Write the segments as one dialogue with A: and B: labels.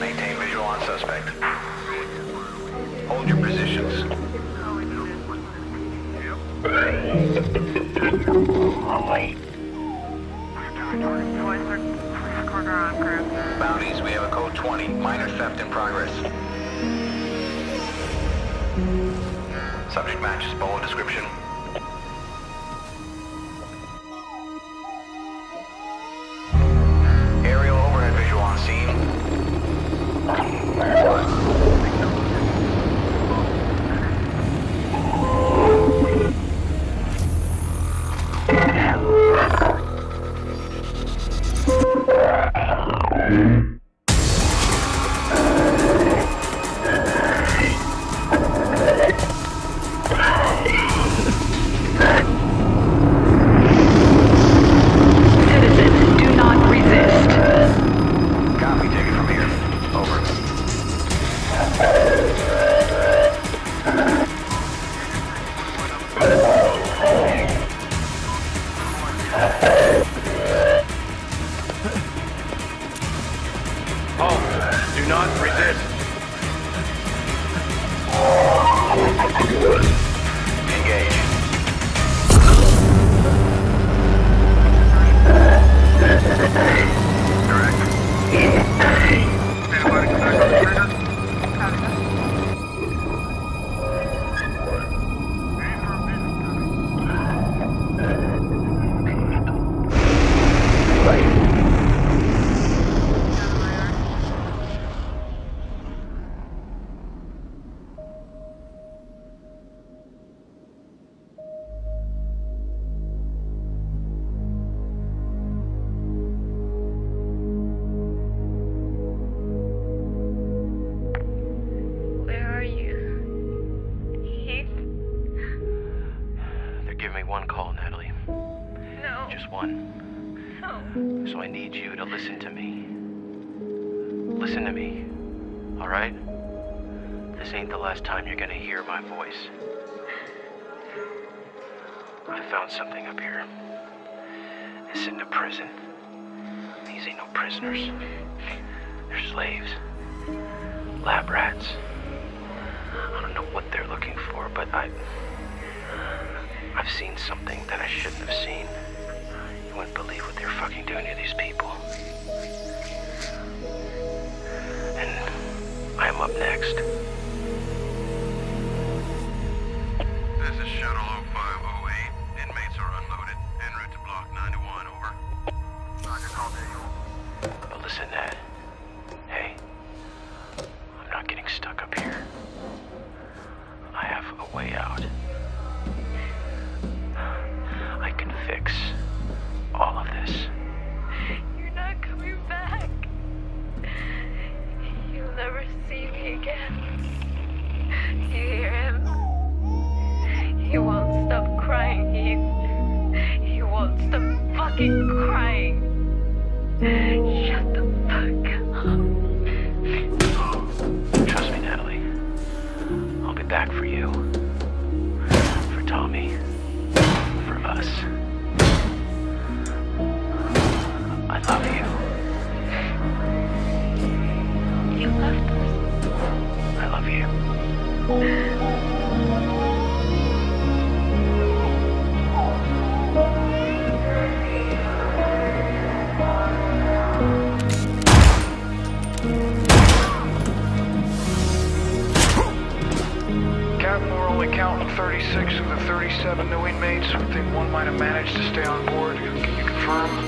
A: Maintain visual on suspect. Hold your positions. Bounties, we have a code 20. Minor theft in progress. Subject matches Bolo description. Aerial overhead visual on scene.
B: They're me one call, Natalie.
C: No.
B: Just one.
C: No.
B: So I need you to listen to me. Listen to me. All right? This ain't the last time you're gonna hear my voice. I found something up here. This isn't a prison. These ain't no prisoners. They're slaves. Lab rats. I don't know what they're looking for, but I. I've seen something that I shouldn't have seen. You wouldn't believe what they're fucking doing to these people. And I am up next.
D: This is Shuttle 0508. Inmates are unloaded. En route to Block 91. Over.
B: But listen, Ned. Hey, I'm not getting stuck up here. I have a way out.
C: See me again. You hear him? He won't stop crying, Heath. He won't stop fucking crying. Shut the fuck up.
B: Trust me, Natalie. I'll be back for you. For Tommy. For us.
E: Counting 36 of the 37 new inmates. We think one might have managed to stay on board. Can you confirm?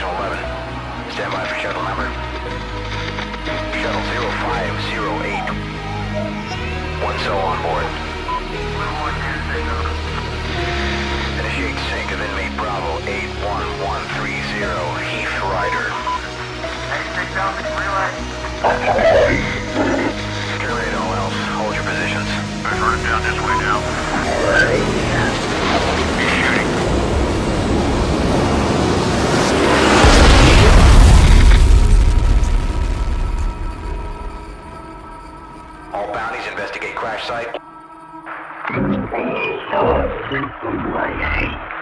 E: Station
A: 11. Stand by for shuttle number.
F: Shuttle 0508. One cell on board. Initiate sync of inmate Bravo 81130, Heath Ryder.
A: Terminate all else. Hold your positions.
D: I've heard down this way now. Investigate